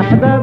أحباب